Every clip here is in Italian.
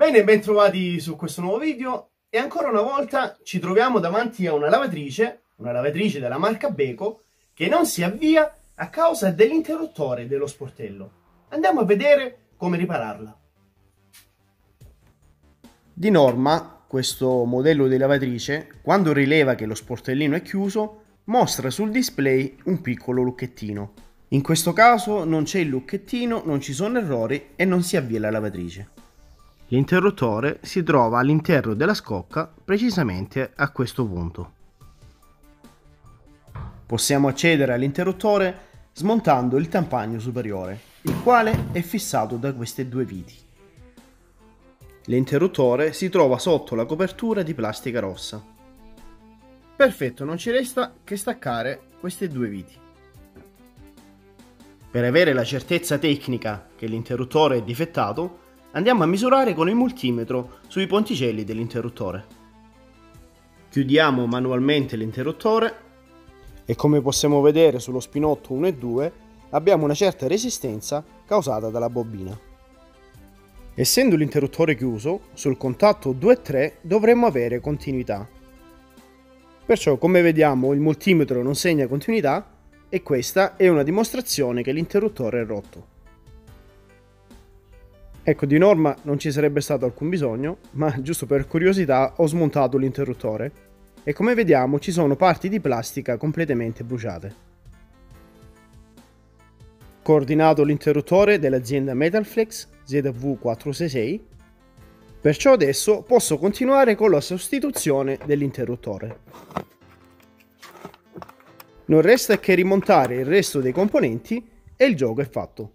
Bene, bentrovati su questo nuovo video e ancora una volta ci troviamo davanti a una lavatrice, una lavatrice della marca Beko, che non si avvia a causa dell'interruttore dello sportello. Andiamo a vedere come ripararla. Di norma, questo modello di lavatrice, quando rileva che lo sportellino è chiuso, mostra sul display un piccolo lucchettino. In questo caso non c'è il lucchettino, non ci sono errori e non si avvia la lavatrice. L'interruttore si trova all'interno della scocca precisamente a questo punto. Possiamo accedere all'interruttore smontando il tampagno superiore, il quale è fissato da queste due viti. L'interruttore si trova sotto la copertura di plastica rossa. Perfetto, non ci resta che staccare queste due viti. Per avere la certezza tecnica che l'interruttore è difettato, Andiamo a misurare con il multimetro sui ponticelli dell'interruttore. Chiudiamo manualmente l'interruttore e come possiamo vedere sullo spinotto 1 e 2 abbiamo una certa resistenza causata dalla bobina. Essendo l'interruttore chiuso, sul contatto 2 e 3 dovremmo avere continuità. Perciò come vediamo il multimetro non segna continuità e questa è una dimostrazione che l'interruttore è rotto. Ecco, di norma non ci sarebbe stato alcun bisogno, ma giusto per curiosità ho smontato l'interruttore e come vediamo ci sono parti di plastica completamente bruciate. Coordinato l'interruttore dell'azienda Metalflex ZV466, perciò adesso posso continuare con la sostituzione dell'interruttore. Non resta che rimontare il resto dei componenti e il gioco è fatto.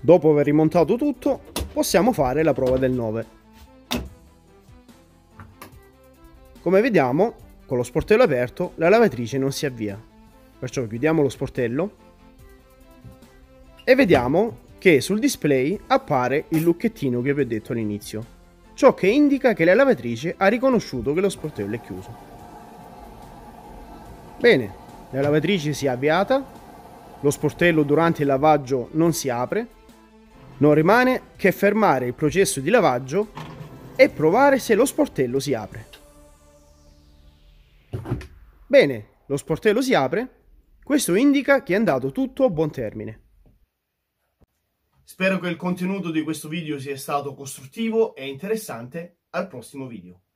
Dopo aver rimontato tutto, possiamo fare la prova del 9. Come vediamo, con lo sportello aperto, la lavatrice non si avvia. Perciò chiudiamo lo sportello e vediamo che sul display appare il lucchettino che vi ho detto all'inizio, ciò che indica che la lavatrice ha riconosciuto che lo sportello è chiuso. Bene, la lavatrice si è avviata, lo sportello durante il lavaggio non si apre non rimane che fermare il processo di lavaggio e provare se lo sportello si apre. Bene, lo sportello si apre. Questo indica che è andato tutto a buon termine. Spero che il contenuto di questo video sia stato costruttivo e interessante. Al prossimo video.